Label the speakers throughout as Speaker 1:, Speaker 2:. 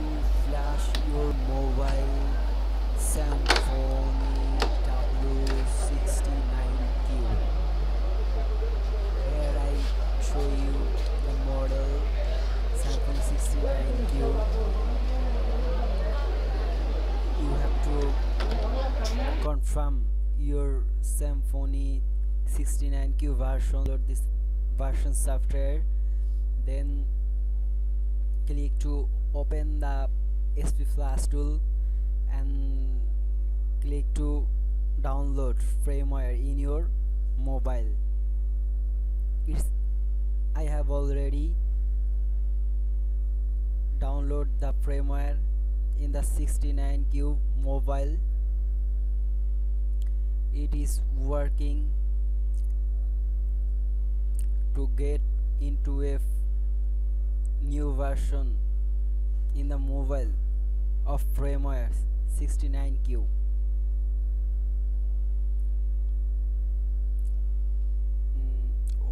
Speaker 1: to flash your mobile Symphony W69Q. Here I show you the model Symphony 69Q. You have to confirm your Symphony 69Q version load this version software then click to open the SP Flash tool and click to download firmware in your mobile. It's I have already download the firmware in the 69Q mobile. It is working to get into a new version in the mobile of firmware 69Q mm,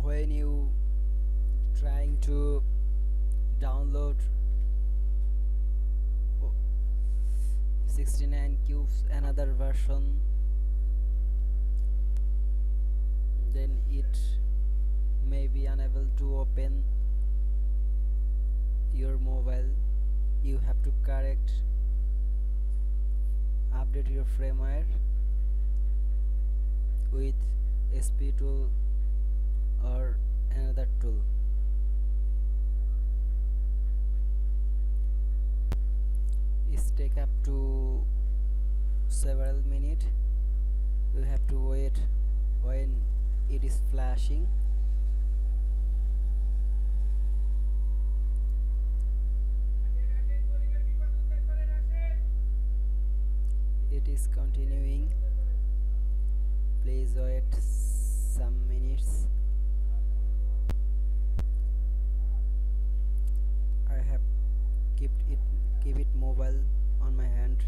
Speaker 1: when you trying to download 69 cubes another version then it may be unable to open your mobile you have to correct update your firmware with SP tool or another tool. It take up to several minutes. You have to wait when it is flashing it is continuing. Please wait some minutes. I have kept it keep it mobile on my hand.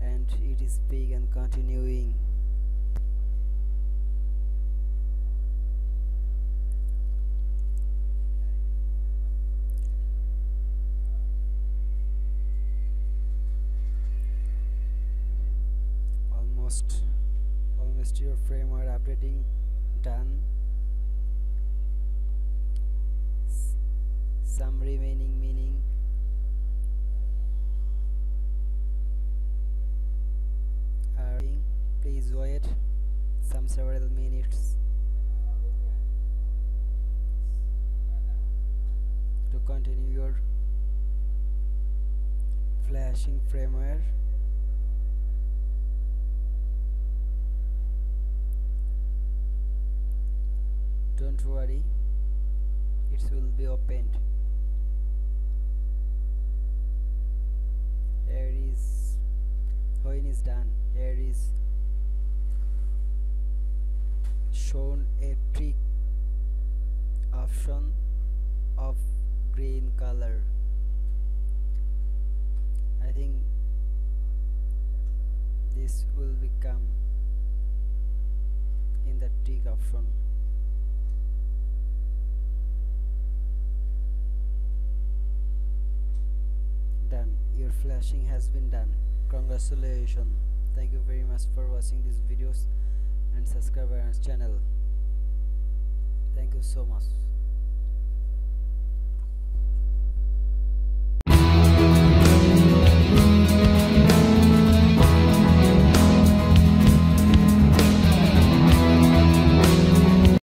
Speaker 1: And it is big and continuing almost almost your firmware updating done. S- some remaining meaning. Are please wait some several minutes. To continue your flashing firmware don't worry it will be opened. Here is. When is done. Here is. Shown a trick option of green color. I think this will become in the tick option done your flashing has been done. Congratulations. Thank you very much for watching these videos and subscribe our channel. Thank you so much